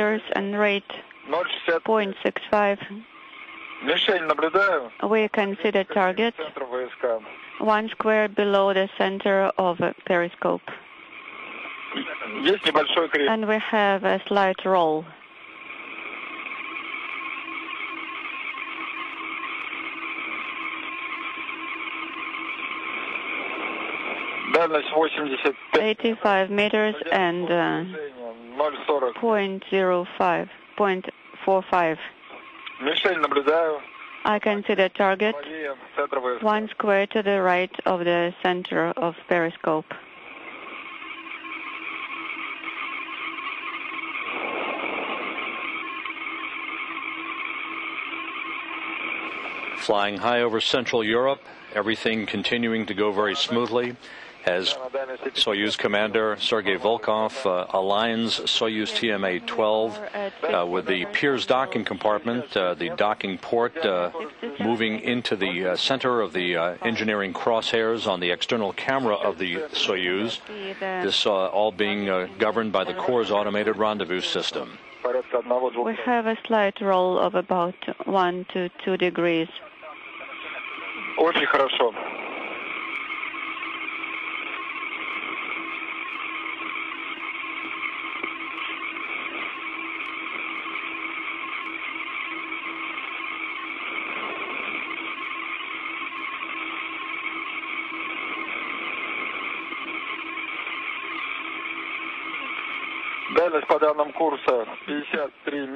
meters and rate 0.65. We consider target one square below the center of periscope. And we have a slight roll. Eighty-five meters and uh, 0,40. 0.05, 0.45. Мишень наблюдаю. I consider target Правее центр ВСК. one square to the right of the center of periscope. Flying high over Central Europe, everything continuing to go very smoothly as Soyuz Commander Sergei Volkov uh, aligns Soyuz TMA 12 uh, with the Pirs docking compartment, uh, the docking port uh, moving into the uh, center of the uh, engineering crosshairs on the external camera of the Soyuz. This all being governed by the Kurs automated rendezvous system. We have a slight roll of about one to two degrees. Хорошо.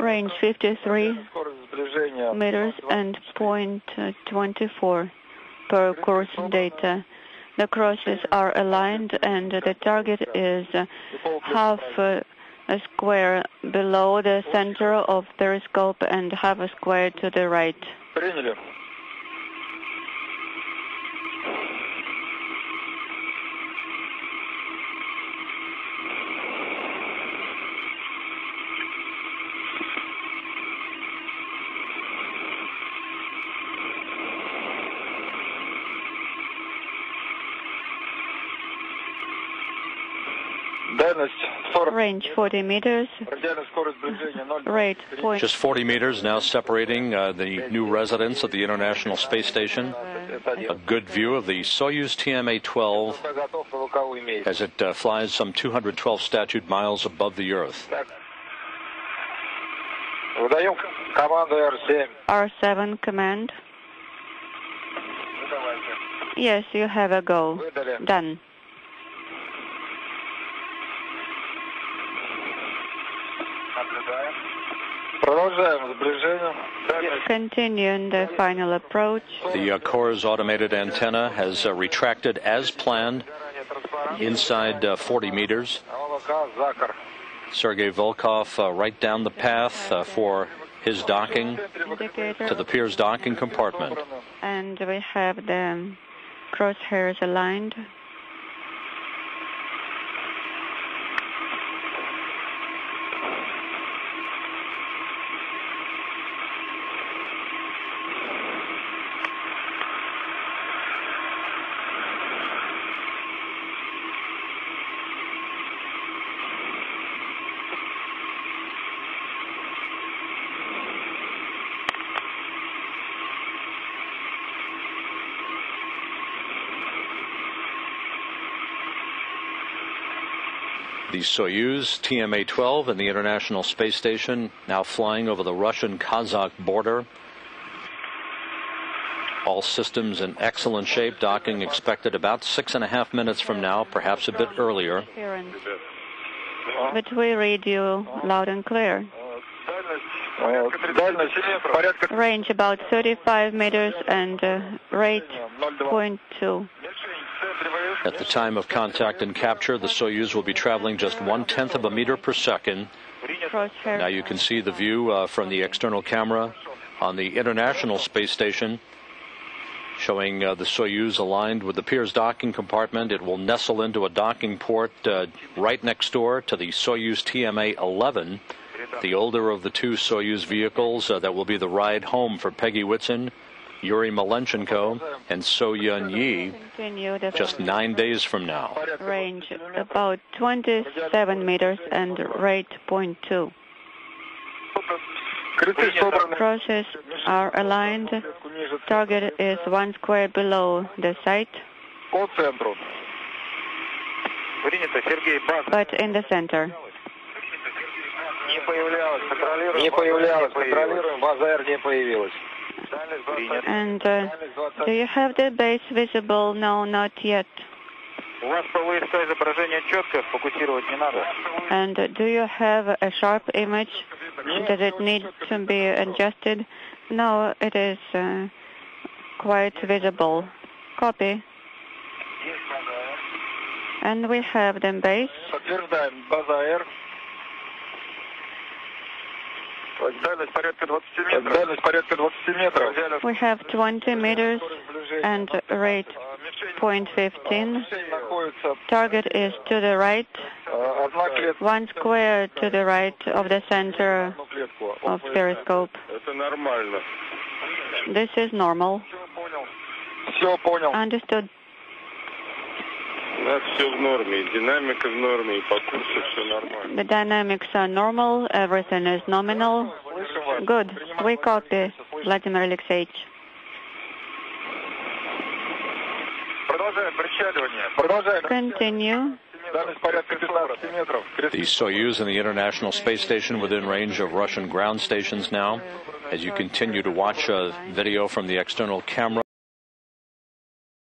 Range 53 meters and uh, 0.24 per course data. The crosses are aligned, and the target is uh, half uh, a square below the center of periscope and half a square to the right. Range 40 meters. Rate point. Just 40 meters now separating uh, the new residents of the International Space Station. A good view of the Soyuz TMA 12 as it uh, flies some 212 statute miles above the Earth. R7 command. Yes, you have a go. Done. Continuing the final approach. The uh, Kurs automated antenna has uh, retracted as planned inside uh, 40 meters. Sergei Volkov uh, right down the path uh, for his docking Indicator. to the Pirs docking compartment. And we have the crosshairs aligned. The Soyuz, TMA 12, and the International Space Station now flying over the Russian Kazakh border. All systems in excellent shape, docking expected about six and a half minutes from now, perhaps a bit earlier. But we read you loud and clear. Range about 35 meters and uh, rate 0.2. At the time of contact and capture, the Soyuz will be traveling just one tenth of a meter per second. Now you can see the view uh, from the external camera on the International Space Station, showing uh, the Soyuz aligned with the Pirs docking compartment. It will nestle into a docking port uh, right next door to the Soyuz TMA 11, the older of the two Soyuz vehicles uh, that will be the ride home for Peggy Whitson, Yuri Malenchenko and So-yeon Yi just nine days from now. Range about 27 meters and rate 0.2. Crosses are aligned. Target is one square below the site. But in the center. Не появлялась, контролируем. База Р не появилась. And uh, do you have the base visible? No, not yet. And uh, do you have a sharp image? Does it need to be adjusted? No, it is uh, quite visible. Copy. And we have the base. We have 20 meters and rate 0.15. Target is to the right, one square to the right of the center of periscope. This is normal. Understood. У нас все в норме, и динамика в норме, и по курсу все нормально. The dynamics are normal, everything is nominal. Слышим вас. Good. We copy, Vladimir Alexeyevich. Продолжаем причаливание. Продолжаем. Continue. Дальность порядка 15 метров. The Soyuz and the International Space Station within range of Russian ground stations now. As you continue to watch a video from the external camera,